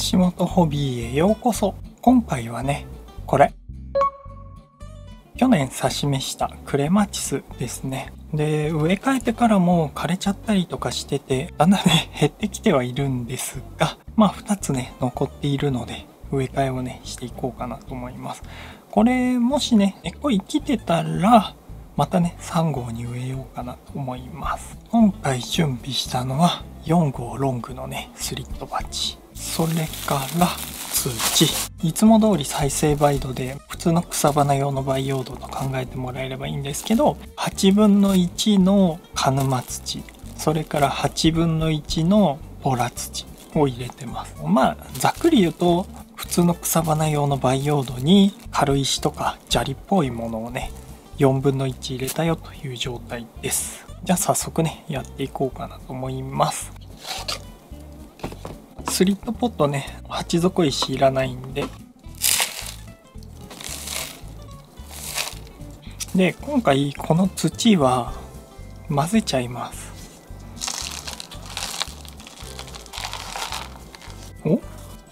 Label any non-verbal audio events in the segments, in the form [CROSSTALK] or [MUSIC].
橋本ホビーへようこそ。今回はねこれ。去年刺し目したクレマチスですね。で植え替えてからも枯れちゃったりとかしててだんだんね [LAUGHS] 減ってきてはいるんですがまあ2つね残っているので植え替えをねしていこうかなと思います。これもしね根っこ生きてたらまたね3号に植えようかなと思います。今回準備したのは4号ロングのねスリットバチそれから通知。いつも通り再生培土で普通の草花用の培養土と考えてもらえればいいんですけど8分の1の鹿沼土。それから8分の1のボラ土を入れてます。まあざっくり言うと普通の草花用の培養土に軽石とか砂利っぽいものをね4分の1入れたよという状態です。じゃあ早速ねやっていこうかなと思います。スリットポットね鉢底石いらないんで。で今回この土は混ぜちゃいます。お？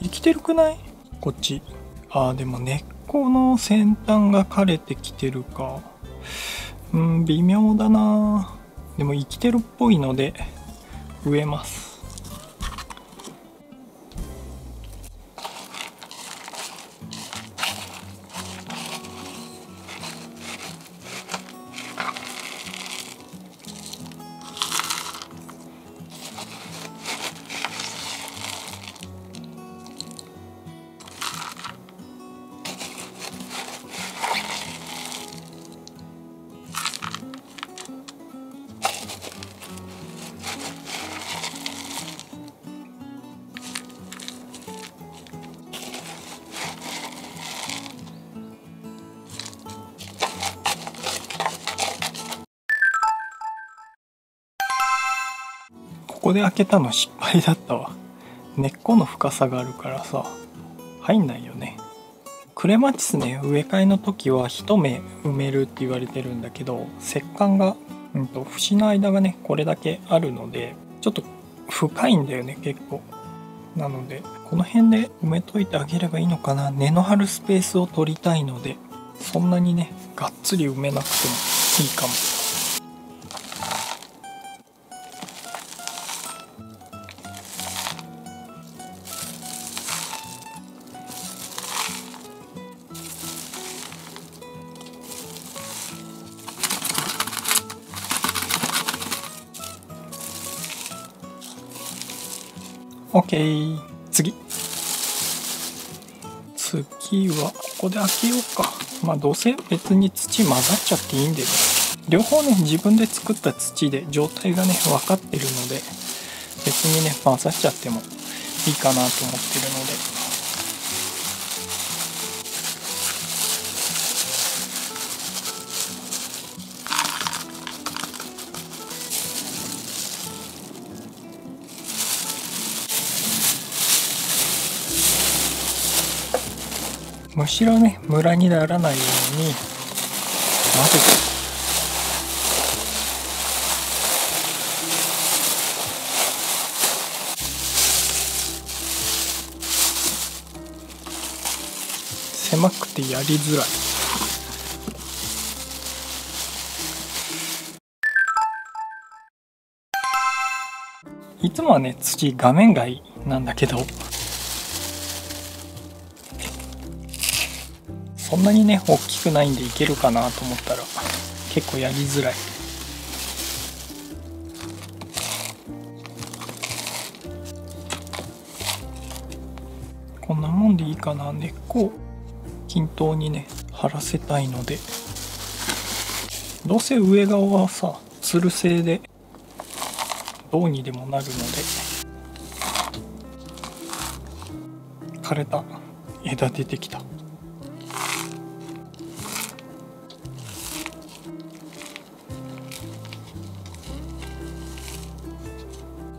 生きてるくない？こっち。あーでも根っこの先端が枯れてきてるか。うん微妙だな。でも生きてるっぽいので植えます。ここで開けたの失敗だったわ。根っこの深さがあるからさ。入んないよね。クレマチスね植え替えの時は一目埋めるって言われてるんだけど石棺が、うんと、節の間がねこれだけあるのでちょっと深いんだよね結構。なのでこの辺で埋めといてあげればいいのかな。根の張るスペースを取りたいのでそんなにねがっつり埋めなくてもいいかも。OK 次。次はここで開けようか。まあどうせ別に土混ざっちゃっていいんでね両方ね自分で作った土で状態がね分かってるので別にね混ざっちゃってもいいかなと思ってるので。むしろねムラにならないように混ぜて狭くてやりづらい。いつもはね土画面外なんだけどそんなにね大きくないんでいけるかなと思ったら結構やりづらい。こんなもんでいいかな。根っこを均等にね張らせたいので。どうせ上側はさつる製でどうにでもなるので枯れた枝出てきた。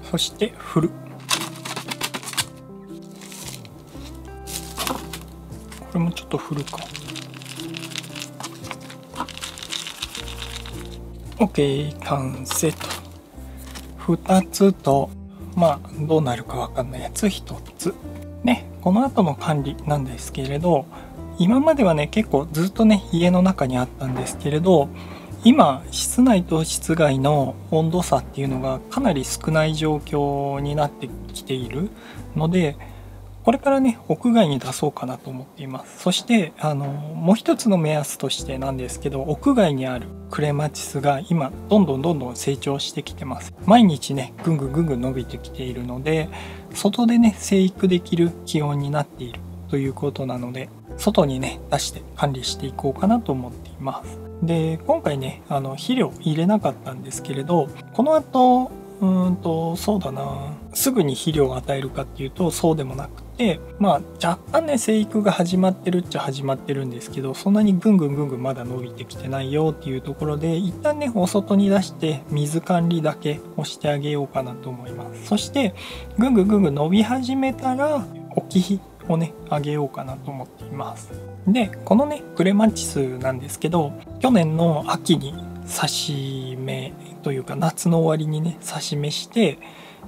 そして振る。これもちょっと振るか。OK 完成と。2つとまあどうなるか分かんないやつ1つ。ねこの後の管理なんですけれど今まではね結構ずっとね家の中にあったんですけれど今室内と室外の温度差っていうのがかなり少ない状況になってきているのでこれからね屋外に出そうかなと思っています。そしてあのもう一つの目安としてなんですけど屋外にあるクレマチスが今どんどんどんどん成長してきてます。毎日ねぐんぐんぐんぐん伸びてきているので外でね生育できる気温になっているということなので外にね出して管理していこうかなと思っています。で今回ねあの肥料入れなかったんですけれどこの後うんとそうだなすぐに肥料を与えるかっていうとそうでもなくてまあ若干ね生育が始まってるっちゃ始まってるんですけどそんなにぐんぐんぐんぐんまだ伸びてきてないよっていうところで一旦ねお外に出して水管理だけをしてあげようかなと思います。そしてぐんぐんぐんぐん伸び始めたら置き火をねあげようかなと思っています。でこのねクレマチスなんですけど去年の秋に刺し目というか夏の終わりにね刺し目して、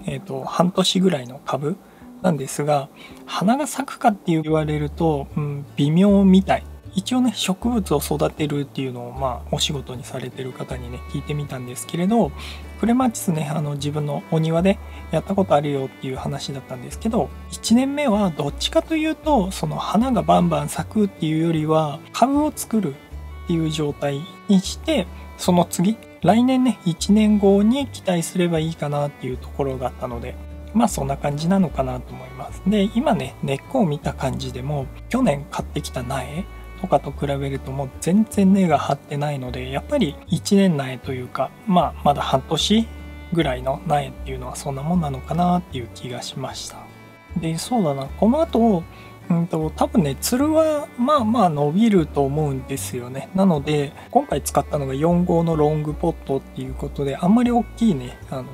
えーと、半年ぐらいの株なんですが花が咲くかって言われると、うん、微妙みたい一応ね植物を育てるっていうのをまあお仕事にされてる方にね聞いてみたんですけれどクレマチスねあの自分のお庭でやったことあるよっていう話だったんですけど1年目はどっちかというとその花がバンバン咲くっていうよりは株を作るっていう状態にしてその次来年ね1年後に期待すればいいかなっていうところだったのでまあそんな感じなのかなと思います。で今ね根っこを見た感じでも去年買ってきた苗とかと比べるともう全然根が張ってないのでやっぱり1年苗というかまあまだ半年ぐらいの苗っていうのはそんなもんなのかなっていう気がしました。でそうだな。この後うんと多分ねつるはまあまあ伸びると思うんですよね。なので今回使ったのが4号のロングポットっていうことであんまり大きいねあの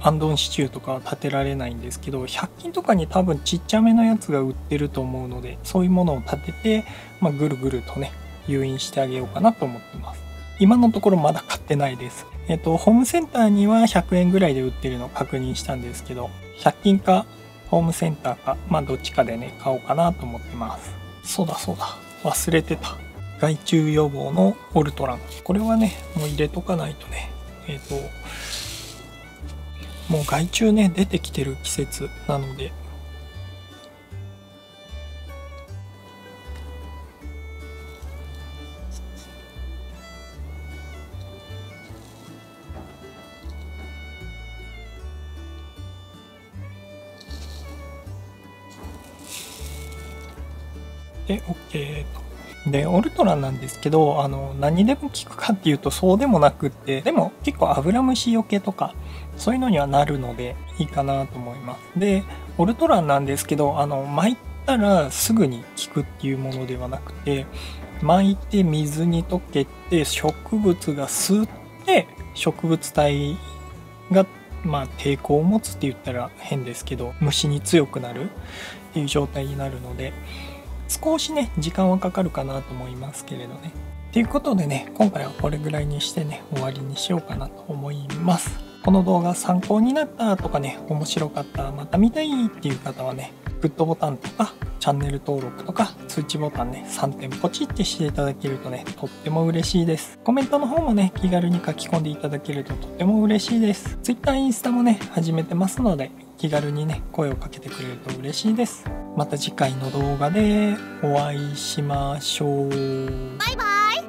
アンドン支柱とかは建てられないんですけど100均とかに多分ちっちゃめのやつが売ってると思うのでそういうものを立てて、まあ、ぐるぐるとね誘引してあげようかなと思ってます。今のところまだ買ってないです。えっとホームセンターには100円ぐらいで売ってるのを確認したんですけど100均かホームセンターかまあどっちかでね買おうかなと思ってます。そうだそうだ。忘れてた。害虫予防のオルトラン。これはねもう入れとかないとねえっ、ともう害虫ね出てきてる季節なのでで OK と。で、オルトラなんですけど、あの、何でも効くかっていうとそうでもなくって、でも結構アブラムシよけとか、そういうのにはなるのでいいかなと思います。で、オルトランなんですけど、あの、巻いたらすぐに効くっていうものではなくて、巻いて水に溶けて植物が吸って植物体がまあ抵抗を持つって言ったら変ですけど虫に強くなるっていう状態になるので少しね時間はかかるかなと思いますけれどね。ということでね今回はこれぐらいにしてね終わりにしようかなと思います。この動画参考になったとかね面白かったまた見たいっていう方はねグッドボタンとかチャンネル登録とか通知ボタンね3点ポチってしていただけるとねとっても嬉しいです。コメントの方もね気軽に書き込んでいただけるととっても嬉しいです。Twitter インスタもね始めてますので気軽にね声をかけてくれると嬉しいです。また次回の動画でお会いしましょう。バイバイ。